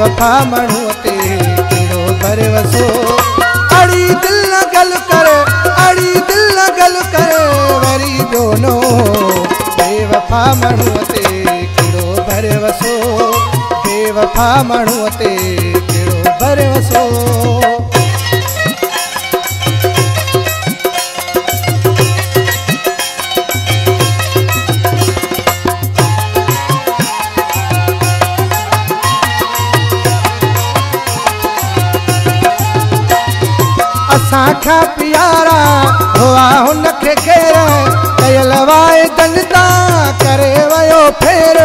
बेवफा माण्हूअ ते कहिड़ो भर वसो अड़ी दिल न गल कर अड़ी दिल न गल कर वरी दोनो बेवफा माण्हूअ ते कहिड़ो भर वसो बेवफा माण्हूअ ते कहिड़ो भर پيارا هئا هن کي ڪري ويو ڦير.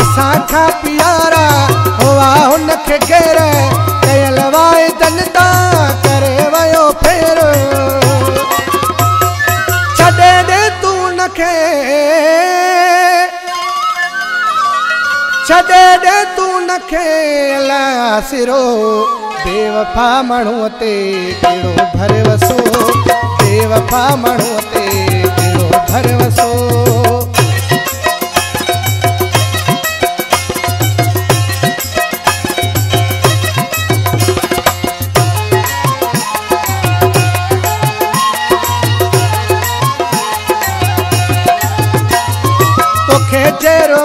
اسان کان پيارا هئا هن کي گهير ڪيل وائي دندا ڪري ويو ڦير. ڇڏي ڏي تون هن کي छॾे ॾे तूं नखे सिरो, बेवफा माण्हूअ ते कहिड़ो भर वसो, बेवफा माण्हूअ ते कहिड़ो भर वसो। तोखे चेरो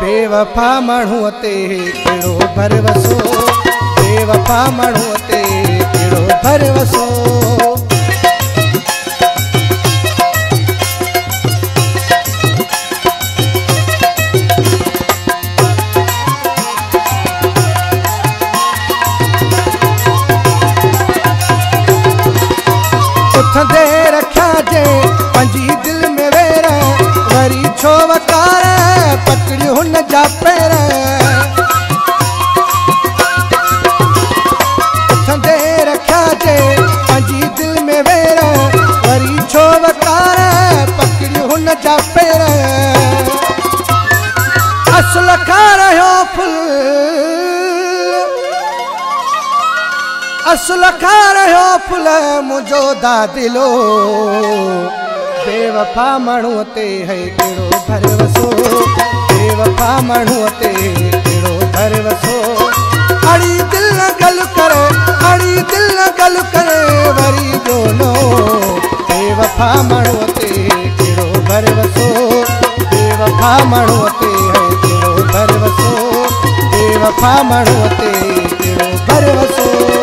ماڻهوءَ تي ڪهڙو ڀر وسو بيوفا ماڻهوءَ تي ڪهڙو ڀر وسو اٿندي رکيا جي پنهنجي असुल खा रहियो फुल। मुंहिंजो दादिलो माण्हूअ ते है कहिड़ो भर ते कहिड़ो भर वसो अड़ी दिल अड़ी दिल वरी दोनो माण्हूअ वफा मणोते है तेरो भरवसो बेवफा मणोते तेरो भरवसो